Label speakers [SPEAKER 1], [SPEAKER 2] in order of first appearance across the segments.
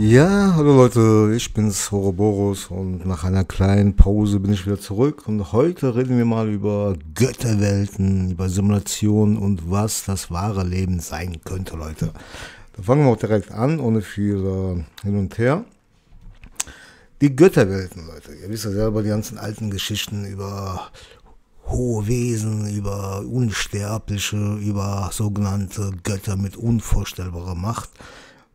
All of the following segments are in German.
[SPEAKER 1] Ja, hallo Leute, ich bin's Horoboros und nach einer kleinen Pause bin ich wieder zurück und heute reden wir mal über Götterwelten, über Simulationen und was das wahre Leben sein könnte, Leute. Da fangen wir auch direkt an, ohne viel äh, hin und her. Die Götterwelten, Leute. Ihr wisst ja selber die ganzen alten Geschichten über hohe Wesen, über Unsterbliche, über sogenannte Götter mit unvorstellbarer Macht.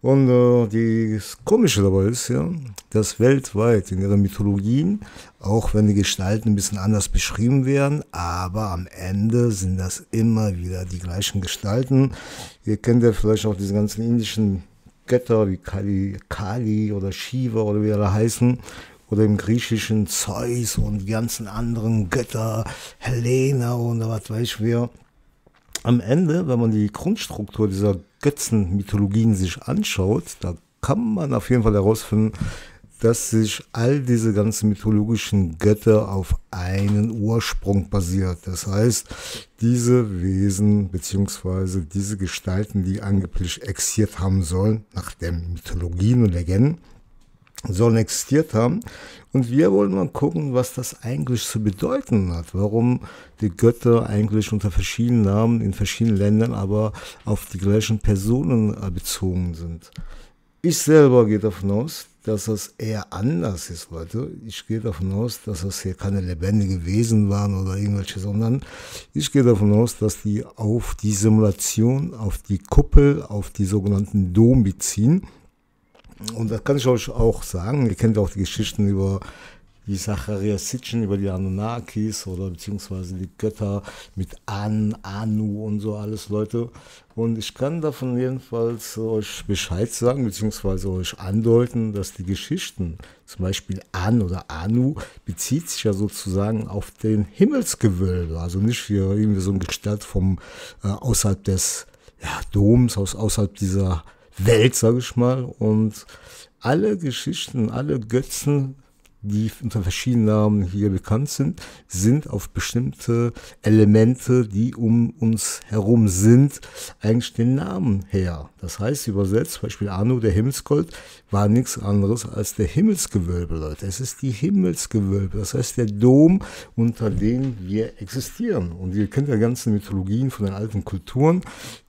[SPEAKER 1] Und äh, das Komische dabei ist ja, dass weltweit in ihren Mythologien, auch wenn die Gestalten ein bisschen anders beschrieben werden, aber am Ende sind das immer wieder die gleichen Gestalten. Ihr kennt ja vielleicht auch diese ganzen indischen Götter wie Kali, Kali oder Shiva oder wie alle heißen. Oder im griechischen Zeus und die ganzen anderen Götter, Helena und was weiß ich wer am Ende, wenn man die Grundstruktur dieser Götzenmythologien sich anschaut, da kann man auf jeden Fall herausfinden, dass sich all diese ganzen mythologischen Götter auf einen Ursprung basiert. Das heißt, diese Wesen beziehungsweise diese Gestalten, die angeblich existiert haben sollen, nach den Mythologien und Legenden, sollen existiert haben. Und wir wollen mal gucken, was das eigentlich zu bedeuten hat. Warum die Götter eigentlich unter verschiedenen Namen in verschiedenen Ländern aber auf die gleichen Personen äh, bezogen sind. Ich selber gehe davon aus, dass das eher anders ist, Leute. Ich gehe davon aus, dass das hier keine lebendigen Wesen waren oder irgendwelche, sondern ich gehe davon aus, dass die auf die Simulation, auf die Kuppel, auf die sogenannten Dom beziehen und das kann ich euch auch sagen. Ihr kennt auch die Geschichten über die Zacharias Sitchen, über die Anunnakis oder beziehungsweise die Götter mit An, Anu und so alles, Leute. Und ich kann davon jedenfalls euch Bescheid sagen, beziehungsweise euch andeuten, dass die Geschichten, zum Beispiel An oder Anu, bezieht sich ja sozusagen auf den Himmelsgewölbe. Also nicht hier irgendwie so ein Gestalt vom äh, außerhalb des ja, Doms, aus, außerhalb dieser Welt, sage ich mal. Und alle Geschichten, alle Götzen, die unter verschiedenen Namen hier bekannt sind, sind auf bestimmte Elemente, die um uns herum sind, eigentlich den Namen her. Das heißt übersetzt, zum Beispiel Anu, der Himmelsgold, war nichts anderes als der Himmelsgewölbe, Leute. Es ist die Himmelsgewölbe, das heißt der Dom, unter dem wir existieren. Und ihr kennt ja ganzen Mythologien von den alten Kulturen,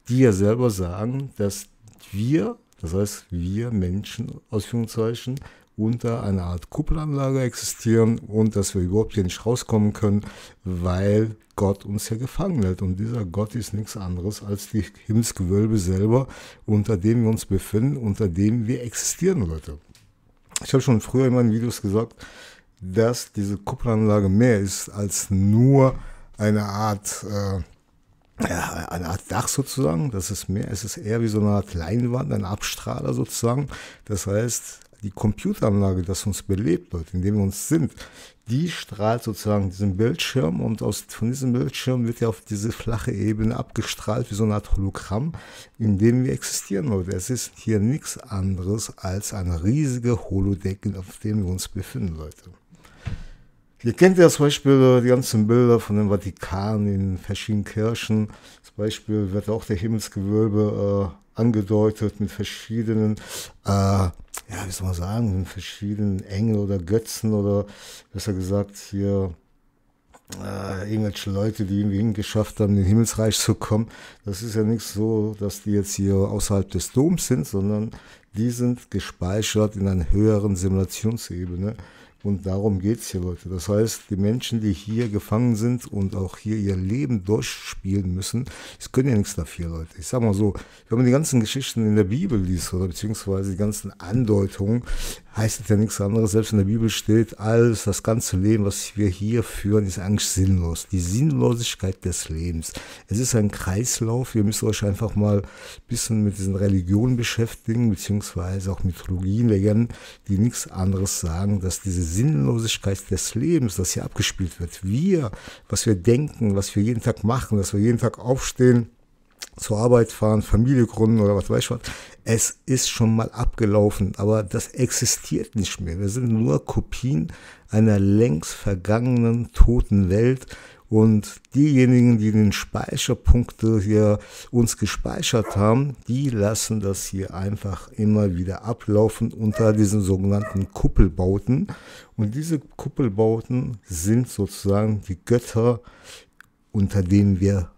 [SPEAKER 1] die ja selber sagen, dass wir, das heißt wir Menschen, Ausführungszeichen, unter einer Art Kuppelanlage existieren und dass wir überhaupt hier nicht rauskommen können, weil Gott uns ja gefangen hält. Und dieser Gott ist nichts anderes als die Himmelsgewölbe selber, unter dem wir uns befinden, unter dem wir existieren, Leute. Ich habe schon früher in meinen Videos gesagt, dass diese Kuppelanlage mehr ist als nur eine Art äh, ja, eine Art Dach sozusagen. Das ist mehr, es ist eher wie so eine Art Leinwand, ein Abstrahler sozusagen. Das heißt, die Computeranlage, das uns belebt, Leute, in dem wir uns sind, die strahlt sozusagen diesen Bildschirm und aus, von diesem Bildschirm wird ja auf diese flache Ebene abgestrahlt wie so eine Art Hologramm, in dem wir existieren, Leute. Es ist hier nichts anderes als eine riesige Holodeck, auf dem wir uns befinden, Leute. Ihr kennt ja zum Beispiel äh, die ganzen Bilder von dem Vatikan in verschiedenen Kirchen. Zum Beispiel wird auch der Himmelsgewölbe äh, angedeutet mit verschiedenen, äh, ja, wie soll man sagen, mit verschiedenen Engel oder Götzen oder besser gesagt hier äh, irgendwelche Leute, die irgendwie hingeschafft haben, in den Himmelsreich zu kommen. Das ist ja nicht so, dass die jetzt hier außerhalb des Doms sind, sondern die sind gespeichert in einer höheren Simulationsebene. Und darum geht es hier, Leute. Das heißt, die Menschen, die hier gefangen sind und auch hier ihr Leben durchspielen müssen, es können ja nichts dafür, Leute. Ich sag mal so, wenn man die ganzen Geschichten in der Bibel liest oder beziehungsweise die ganzen Andeutungen, heißt es ja nichts anderes. Selbst in der Bibel steht, alles, das ganze Leben, was wir hier führen, ist eigentlich sinnlos. Die Sinnlosigkeit des Lebens. Es ist ein Kreislauf. Ihr müsst euch einfach mal ein bisschen mit diesen Religionen beschäftigen, beziehungsweise auch Mythologien, Legenden, die nichts anderes sagen, dass diese Sinnlosigkeit des Lebens, das hier abgespielt wird, wir, was wir denken, was wir jeden Tag machen, dass wir jeden Tag aufstehen, zur Arbeit fahren, Familie gründen oder was weiß ich was. Es ist schon mal abgelaufen, aber das existiert nicht mehr. Wir sind nur Kopien einer längst vergangenen, toten Welt Und diejenigen, die den Speicherpunkte hier uns gespeichert haben, die lassen das hier einfach immer wieder ablaufen unter diesen sogenannten Kuppelbauten. Und diese Kuppelbauten sind sozusagen die Götter, unter denen wir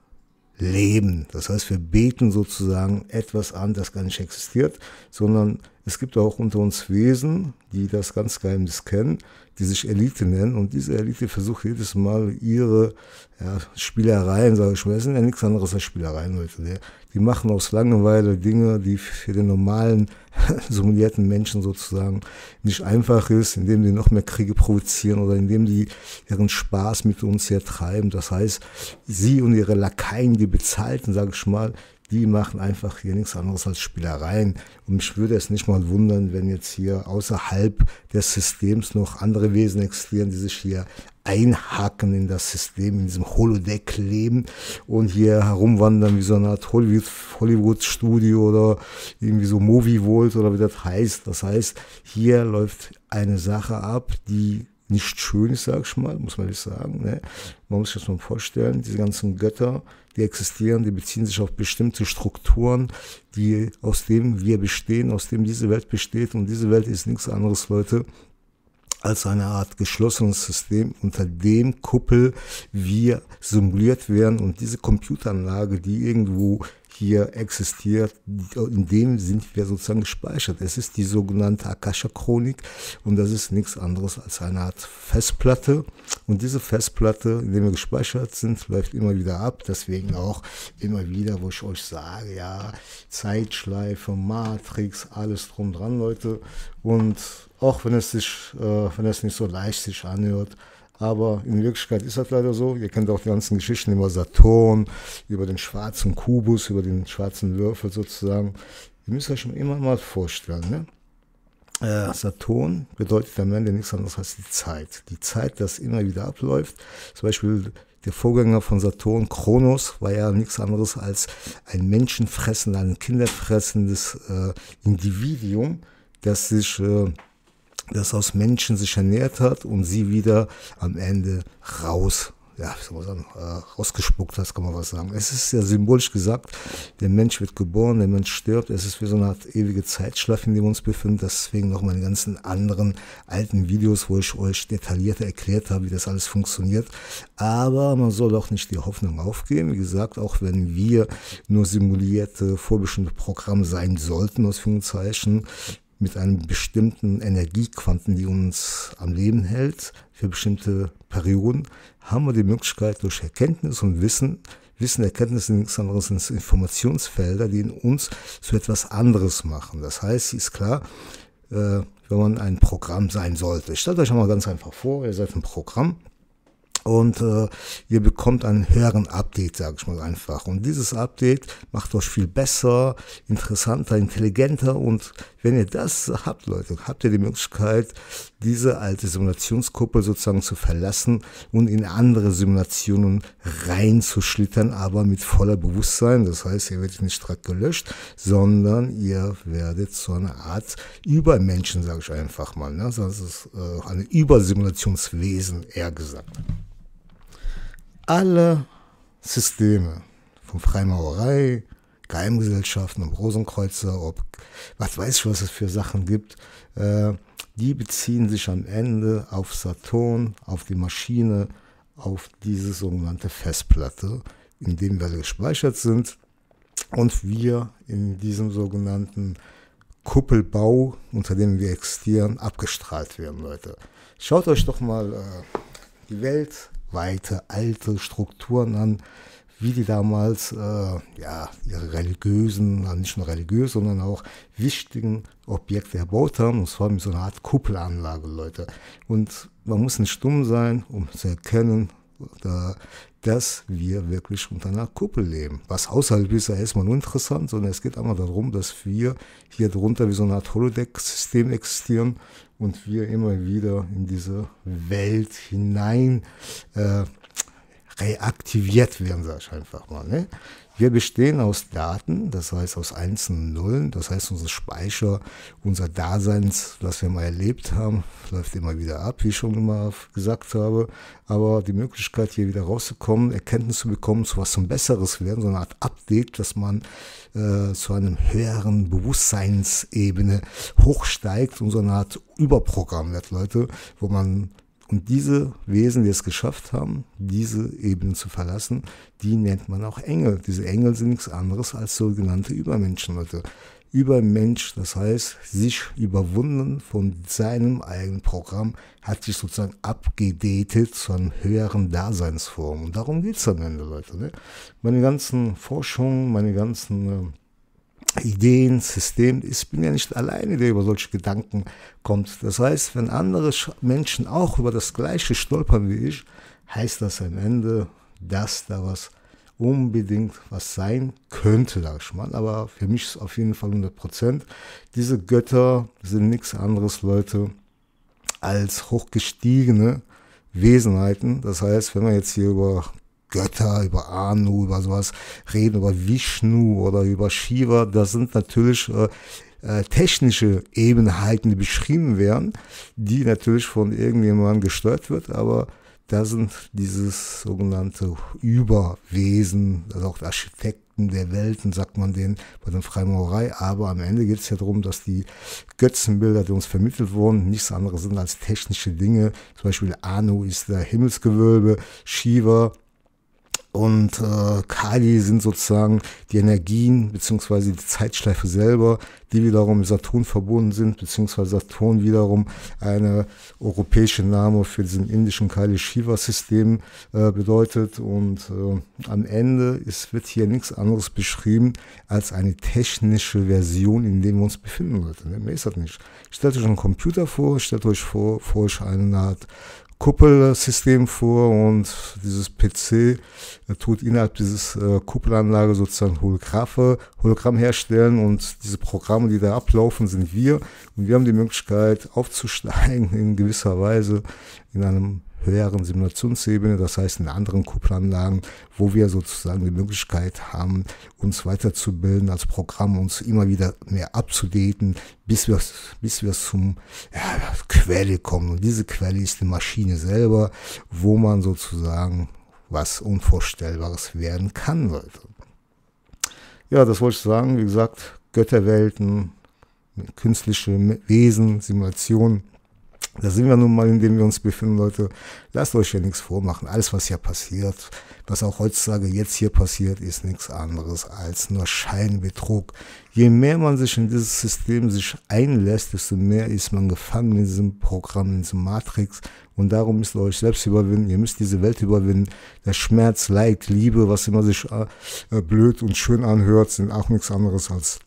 [SPEAKER 1] leben. Das heißt, wir beten sozusagen etwas an, das gar nicht existiert, sondern es gibt auch unter uns Wesen, die das ganz Geheimnis kennen, die sich Elite nennen. Und diese Elite versucht jedes Mal ihre ja, Spielereien, sage ich mal, das sind ja nichts anderes als Spielereien, Leute. Die, machen aus Langeweile Dinge, die für den normalen, simulierten Menschen sozusagen nicht einfach ist, indem die noch mehr Kriege provozieren oder indem die ihren Spaß mit uns hier treiben. Das heißt, sie und ihre Lakaien, die bezahlten, sage ich mal, die machen einfach hier nichts anderes als Spielereien. Und mich würde es nicht mal wundern, wenn jetzt hier außerhalb des Systems noch andere Wesen existieren, die sich hier einhaken in das System, in diesem Holodeck leben und hier herumwandern wie so eine Art Hollywood-Studio oder irgendwie so Movie Vault oder wie das heißt. Das heißt, hier läuft eine Sache ab, die nicht schön ist, sag ich mal, muss man nicht sagen. Ne? Man muss sich das mal vorstellen, diese ganzen Götter, die existieren, die beziehen sich auf bestimmte Strukturen, die aus dem wir bestehen, aus dem diese Welt besteht. Und diese Welt ist nichts anderes, Leute, als eine Art geschlossenes System, unter dem Kuppel wir simuliert werden und diese Computeranlage, die irgendwo hier existiert, in dem sind wir sozusagen gespeichert. Es ist die sogenannte Akasha-Chronik und das ist nichts anderes als eine Art Festplatte. Und diese Festplatte, in der wir gespeichert sind, läuft immer wieder ab. Deswegen auch immer wieder, wo ich euch sage, ja, Zeitschleife, Matrix, alles drum dran, Leute. Und auch wenn es sich, äh, wenn es nicht so leicht sich anhört, aber in Wirklichkeit ist das leider so. Ihr kennt auch die ganzen Geschichten über Saturn, über den schwarzen Kubus, über den schwarzen Würfel sozusagen. Ihr müsst euch immer mal vorstellen, ne? Äh, Saturn bedeutet am Ende nichts anderes als die Zeit. Die Zeit, das immer wieder abläuft. Zum Beispiel der Vorgänger von Saturn, Kronos, war ja nichts anderes als ein menschenfressendes, ein kinderfressendes äh, Individuum, das sich äh, das aus Menschen sich ernährt hat und sie wieder am Ende raus, ja, wie soll man sagen, äh, rausgespuckt hat, kann man was sagen. Es ist ja symbolisch gesagt, der Mensch wird geboren, der Mensch stirbt, es ist wie so eine Art ewige Zeitschleife, in der wir uns befinden. Deswegen noch meine ganzen anderen alten Videos, wo ich euch detaillierter erklärt habe, wie das alles funktioniert. Aber man soll auch nicht die Hoffnung aufgeben. Wie gesagt, auch wenn wir nur simulierte, vorbestimmte Programme sein sollten, aus Zeichen, mit einem bestimmten Energiequanten, die uns am Leben hält, für bestimmte Perioden, haben wir die Möglichkeit durch Erkenntnis und Wissen, Wissen, Erkenntnis sind nichts anderes als Informationsfelder, die in uns zu etwas anderes machen. Das heißt, ist klar, äh, wenn man ein Programm sein sollte. Stellt euch mal ganz einfach vor, ihr seid ein Programm und äh, ihr bekommt einen höheren Update, sage ich mal einfach. Und dieses Update macht euch viel besser, interessanter, intelligenter und wenn ihr das habt, Leute, habt ihr die Möglichkeit, diese alte Simulationskuppel sozusagen zu verlassen und in andere Simulationen reinzuschlittern, aber mit voller Bewusstsein. Das heißt, ihr werdet nicht direkt gelöscht, sondern ihr werdet zu einer Art Übermenschen, sage ich einfach mal. Ne? Das ist äh, eine Übersimulationswesen, eher gesagt alle Systeme, von Freimaurerei, Geheimgesellschaften, ob Rosenkreuzer, ob was weiß ich, was es für Sachen gibt, äh, die beziehen sich am Ende auf Saturn, auf die Maschine, auf diese sogenannte Festplatte, in dem wir gespeichert sind und wir in diesem sogenannten Kuppelbau, unter dem wir existieren, abgestrahlt werden, Leute. Schaut euch doch mal äh, die Welt weite, alte Strukturen an, wie die damals äh, ja, ihre religiösen, nicht nur religiös, sondern auch wichtigen Objekte erbaut haben. Und zwar mit so einer Art Kuppelanlage, Leute. Und man muss nicht stumm sein, um zu erkennen, dass wir wirklich unter einer Kuppel leben. Was außerhalb ist, ist erstmal uninteressant, sondern es geht einmal darum, dass wir hier drunter wie so eine Art Holodeck-System existieren und wir immer wieder in diese Welt hinein äh, reaktiviert werden, sage ich einfach mal. Ne? Wir bestehen aus Daten, das heißt aus einzelnen Nullen, das heißt unser Speicher, unser Daseins, was wir mal erlebt haben, läuft immer wieder ab, wie ich schon mal gesagt habe. Aber die Möglichkeit, hier wieder rauszukommen, Erkenntnis zu bekommen, zu was zum Besseres werden, so eine Art Update, dass man äh, zu einem höheren Bewusstseinsebene hochsteigt und so eine Art Überprogramm wird, Leute, wo man und diese Wesen, die es geschafft haben, diese Ebene zu verlassen, die nennt man auch Engel. Diese Engel sind nichts anderes als sogenannte Übermenschen, Leute. Übermensch, das heißt, sich überwunden von seinem eigenen Programm, hat sich sozusagen abgedatet zu einer höheren Daseinsform. Und darum geht es am Ende, Leute. Ne? Meine ganzen Forschungen, meine ganzen äh, Ideen, System. Ich bin ja nicht alleine, der über solche Gedanken kommt. Das heißt, wenn andere Menschen auch über das Gleiche stolpern wie ich, heißt das am Ende, dass da was unbedingt was sein könnte, sag ich mal. Aber für mich ist auf jeden Fall 100 Prozent. Diese Götter sind nichts anderes, Leute, als hochgestiegene Wesenheiten. Das heißt, wenn man jetzt hier über Götter, über Anu, über sowas reden, über Vishnu oder über Shiva, das sind natürlich äh, äh, technische Ebenheiten, die beschrieben werden, die natürlich von irgendjemandem gesteuert wird, aber da sind dieses sogenannte Überwesen, also auch Architekten der Welten, sagt man denen bei der Freimaurerei. Aber am Ende geht es ja darum, dass die Götzenbilder, die uns vermittelt wurden, nichts anderes sind als technische Dinge. Zum Beispiel Anu ist der Himmelsgewölbe, Shiva und äh, Kali sind sozusagen die Energien beziehungsweise die Zeitschleife selber, die wiederum mit Saturn verbunden sind, beziehungsweise Saturn wiederum eine europäische Name für diesen indischen Kali Shiva System äh, bedeutet. Und äh, am Ende ist, wird hier nichts anderes beschrieben als eine technische Version, in der wir uns befinden. Leute. Mehr ist das nicht. Stellt euch einen Computer vor, stellt euch vor, vor euch eine Art Kuppelsystem vor und dieses PC äh, tut innerhalb dieses äh, Kuppelanlage sozusagen Holographe, Hologramm herstellen und diese Programme, die da ablaufen, sind wir. Und wir haben die Möglichkeit aufzusteigen in gewisser Weise in einem höheren Simulationsebene, das heißt in anderen Kuppelanlagen, wo wir sozusagen die Möglichkeit haben, uns weiterzubilden als Programm, uns immer wieder mehr abzudaten, bis wir, bis wir zum ja, Quelle kommen. Und diese Quelle ist die Maschine selber, wo man sozusagen was Unvorstellbares werden kann, Leute. Ja, das wollte ich sagen. Wie gesagt, Götterwelten, künstliche Wesen, Simulationen da sind wir nun mal, in dem wir uns befinden, Leute. Lasst euch ja nichts vormachen. Alles, was hier passiert, was auch heutzutage jetzt hier passiert, ist nichts anderes als nur Scheinbetrug. Je mehr man sich in dieses System sich einlässt, desto mehr ist man gefangen in diesem Programm, in diesem Matrix. Und darum müsst ihr euch selbst überwinden. Ihr müsst diese Welt überwinden. Der Schmerz, Leid, Liebe, was immer sich äh, blöd und schön anhört, sind auch nichts anderes als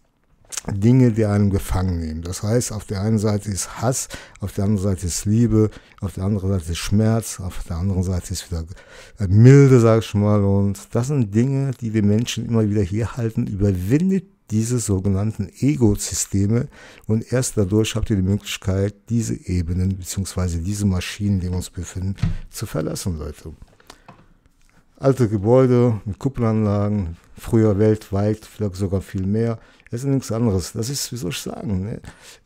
[SPEAKER 1] Dinge, die einem gefangen nehmen. Das heißt, auf der einen Seite ist Hass, auf der anderen Seite ist Liebe, auf der anderen Seite ist Schmerz, auf der anderen Seite ist wieder äh, Milde, sag ich mal. Und das sind Dinge, die die Menschen immer wieder hier halten. Überwindet diese sogenannten Ego-Systeme und erst dadurch habt ihr die Möglichkeit, diese Ebenen bzw. diese Maschinen, in denen wir uns befinden, zu verlassen, Leute. Alte Gebäude mit Kuppelanlagen, früher weltweit, vielleicht sogar viel mehr. Das ist nichts anderes. Das ist, wie soll ich sagen, ne?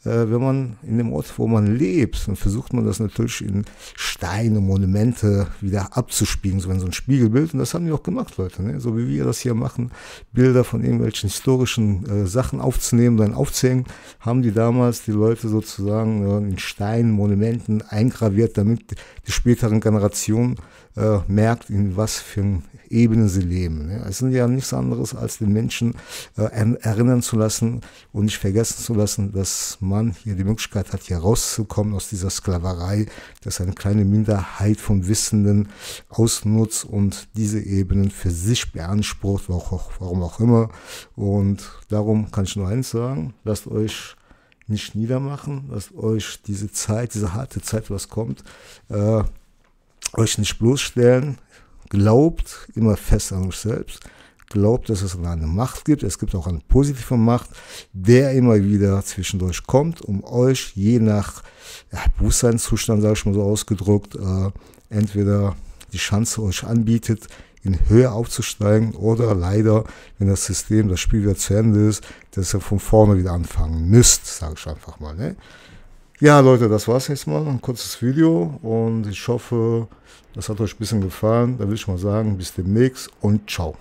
[SPEAKER 1] äh, wenn man in dem Ort, wo man lebt, dann versucht man das natürlich in Steine, Monumente wieder abzuspiegeln, so in so ein Spiegelbild. Und das haben die auch gemacht, Leute. Ne? So wie wir das hier machen, Bilder von irgendwelchen historischen äh, Sachen aufzunehmen, dann aufzuhängen, haben die damals die Leute sozusagen äh, in Steinen, Monumenten eingraviert, damit die späteren Generationen äh, merkt, in was für Ebenen sie leben. Ne? Es sind ja nichts anderes, als den Menschen äh, erinnern zu lassen und nicht vergessen zu lassen, dass man hier die Möglichkeit hat, hier rauszukommen aus dieser Sklaverei, dass eine kleine Minderheit von Wissenden ausnutzt und diese Ebenen für sich beansprucht, warum auch immer. Und darum kann ich nur eins sagen, lasst euch nicht niedermachen, lasst euch diese Zeit, diese harte Zeit, was kommt, äh, euch nicht bloßstellen, glaubt immer fest an euch selbst, glaubt, dass es eine Macht gibt, es gibt auch eine positive Macht, der immer wieder zwischendurch kommt, um euch je nach ja, Bewusstseinszustand, sage ich mal so ausgedruckt, äh, entweder die Chance euch anbietet, in Höhe aufzusteigen oder leider, wenn das System, das Spiel wieder zu Ende ist, dass ihr von vorne wieder anfangen müsst, sage ich einfach mal. Ne? Ja, Leute, das war's jetzt mal. Ein kurzes Video und ich hoffe, das hat euch ein bisschen gefallen. Da will ich mal sagen, bis demnächst und ciao.